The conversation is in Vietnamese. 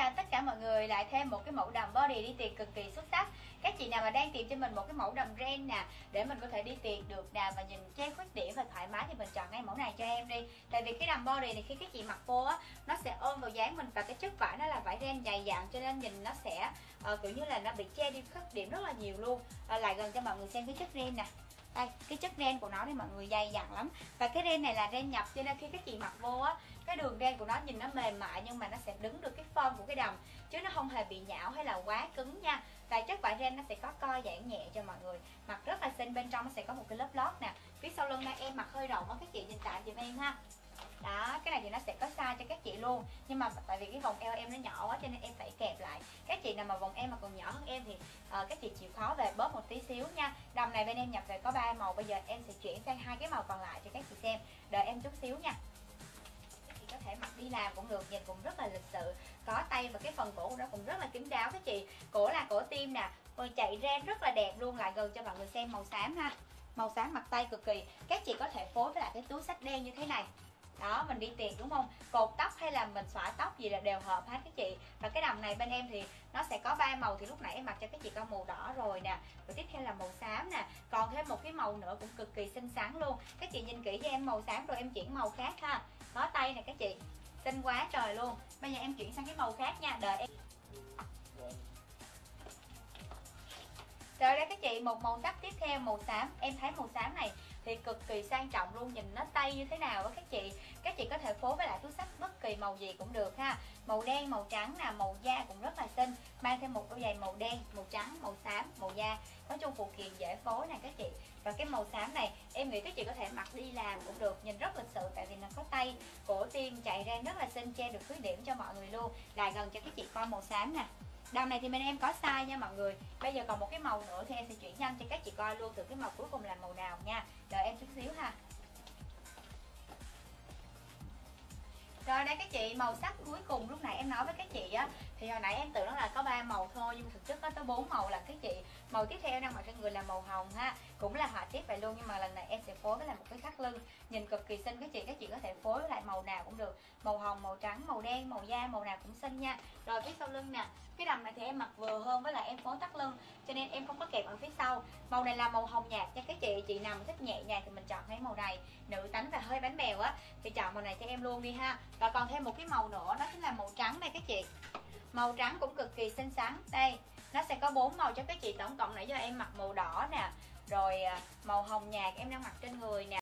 chào tất cả mọi người lại thêm một cái mẫu đầm body đi tiệc cực kỳ xuất sắc. Các chị nào mà đang tìm cho mình một cái mẫu đầm ren nè để mình có thể đi tiệc được nè và nhìn che khuyết điểm và thoải mái thì mình chọn ngay mẫu này cho em đi. Tại vì cái đầm body này khi các chị mặc vô á nó sẽ ôm vào dáng mình và cái chất vải nó là vải ren dày dặn cho nên nhìn nó sẽ uh, kiểu như là nó bị che đi khuyết điểm rất là nhiều luôn. Uh, lại gần cho mọi người xem cái chất ren nè đây, cái chất ren của nó thì mọi người dày dặn lắm. Và cái ren này là ren nhập cho nên khi các chị mặc vô á, cái đường ren của nó nhìn nó mềm mại nhưng mà nó sẽ đứng được cái form của cái đầm. Chứ nó không hề bị nhão hay là quá cứng nha. Và chất vải ren nó sẽ có co giãn nhẹ cho mọi người. Mặc rất là xinh, bên trong nó sẽ có một cái lớp lót nè. Phía sau lưng này em mặc hơi rộng á, các chị nhìn tạm giùm em ha. Đó, cái này thì nó sẽ có size cho các chị luôn. Nhưng mà tại vì cái vòng eo em nó nhỏ quá cho nên em phải kẹp lại. Các chị nào mà vòng eo mà còn nhỏ hơn em thì Ờ, à, các chị chịu khó về bớt một tí xíu nha. Đầm này bên em nhập về có ba màu bây giờ em sẽ chuyển sang hai cái màu còn lại cho các chị xem. Đợi em chút xíu nha. Các chị có thể mặc đi làm cũng được nhìn cũng rất là lịch sự. Có tay và cái phần cổ của nó cũng rất là kín đáo các chị. Cổ là cổ tim nè còn chạy ren rất là đẹp luôn lại gần cho mọi người xem màu xám ha. Màu xám mặt tay cực kỳ. Các chị có thể phối với lại cái túi sách đen như thế này. Đó mình đi tiệc đúng không? Cột tóc hay là mình xõa tóc gì là đều hợp hết các chị. Và cái đầm này, bên em thì nó sẽ có ba màu thì lúc nãy em mặc cho các chị con màu đỏ rồi nè. Rồi tiếp theo là màu xám nè. Còn thêm một cái màu nữa cũng cực kỳ xinh xắn luôn. Các chị nhìn kỹ cho em màu xám rồi em chuyển màu khác ha. Có tay nè các chị. Xinh quá trời luôn. Bây giờ em chuyển sang cái màu khác nha, đợi em. Chị, một màu sắc tiếp theo, màu xám. Em thấy màu xám này thì cực kỳ sang trọng luôn, nhìn nó tay như thế nào với các chị. Các chị có thể phối với lại túi sách bất kỳ màu gì cũng được ha. Màu đen, màu trắng là màu da cũng rất là xinh. Mang thêm một đôi giày màu đen, màu trắng, màu xám, màu da. Nói chung phụ kiện dễ phối nè các chị. Và cái màu xám này, em nghĩ các chị có thể mặc đi làm cũng được. Nhìn rất lịch sự tại vì nó có tay. Cổ tim chạy ra rất là xinh, che được khuyết điểm cho mọi người luôn. Lại gần cho các chị coi màu xám nè. Đầm này thì bên em có size nha mọi người. Bây giờ còn một cái màu nữa thì em sẽ chuyển nhanh cho các chị coi luôn Từ cái màu cuối cùng là màu nào nha. Đợi em chút xíu ha. Rồi đây các chị, màu sắc cuối cùng lúc nãy em nói với các chị á, thì hồi nãy em tự là có ba màu thôi, nhưng mà thực chất có tới bốn màu là các chị, màu tiếp theo đang mặc trên người là màu hồng ha. Cũng là họa tiết vậy luôn, nhưng mà lần này em sẽ phối với lại một cái thắt lưng. Nhìn cực kỳ xinh các chị các chị có thể phối với lại màu nào cũng được. Màu hồng, màu trắng, màu đen, màu da, màu nào cũng xinh nha. Rồi phía sau lưng nè, cái đầm này thì em mặc vừa hơn với lại em phối thắt lưng, cho nên em không có kẹp ở phía sau. Màu này là màu hồng nhạt cho các chị chị nào mà thích nhẹ nhàng thì mình chọn cái màu này. Nữ tánh và hơi bánh bèo á, thì chọn màu này cho em luôn đi ha. Và còn thêm một cái màu nữa, đó chính là màu trắng này các chị màu trắng cũng cực kỳ xinh xắn. Đây, nó sẽ có bốn màu cho các chị tổng cộng nãy giờ em mặc màu đỏ nè, rồi à, màu hồng nhạt em đang mặc trên người nè.